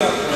Yeah.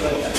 Yeah.